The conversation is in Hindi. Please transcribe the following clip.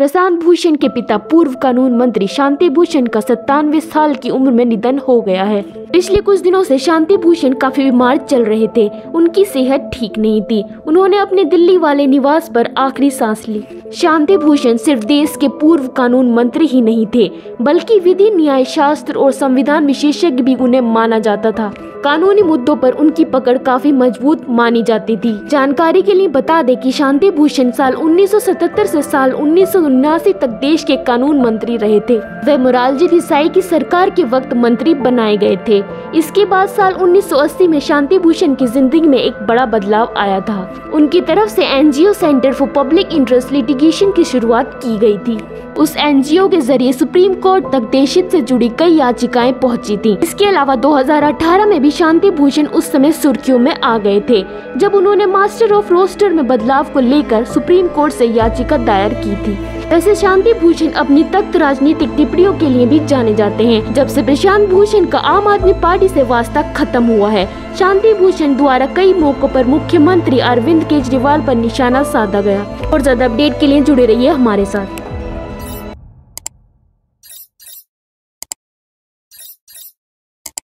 प्रशांत भूषण के पिता पूर्व कानून मंत्री शांति भूषण का सत्तानवे साल की उम्र में निधन हो गया है। पिछले कुछ दिनों से शांति भूषण काफ़ी बीमार चल रहे थे। उनकी सेहत ठीक नहीं थी। उन्होंने अपने दिल्ली वाले निवास पर आखिरी सांस ली। शांति भूषण सिर्फ़ देश के पूर्व कानून मंत्री ही नहीं थे, बल्कि विधि न्याय शास्त्र और संविधान विशेषज्ञ भी उन्हें माना जाता था। कानूनी मुद्दों पर उनकी पकड़ काफ़ी मज़बूत मानी जाती थी। जानकारी के लिए बता दें कि शांति भूषण साल 1977 से साल उन्नीस तक देश के कानून मंत्री रहे थे। वे मोरालजी देसाई की सरकार के वक्त मंत्री बनाए गए थे। इसके बाद साल 1980 में शांति भूषण की ज़िंदगी में एक बड़ा बदलाव आया था। उनकी तरफ़ से NGO Centre for Public Interest Litigation की शुरुआत की गई थी। उस एनजीओ के ज़रिए सुप्रीम कोर्ट तक देश से जुड़ी कई याचिकाएँ पहुँची थी। इसके अलावा 2018 में भी शांति भूषण उस समय सुर्खियों में आ गए थे, जब उन्होंने मास्टर ऑफ़ रोस्टर में बदलाव को लेकर सुप्रीम कोर्ट से याचिका दायर की थी। वैसे शांति भूषण अपनी तख्त राजनीतिक टिप्पणियों के लिए भी जाने जाते हैं, जब से प्रशांत भूषण का आम आदमी पार्टी से वास्ता खत्म हुआ है। शांति भूषण द्वारा कई मौकों पर मुख्यमंत्री अरविंद केजरीवाल पर निशाना साधा गया। और ज़्यादा अपडेट के लिए जुड़े रहिए हमारे साथ।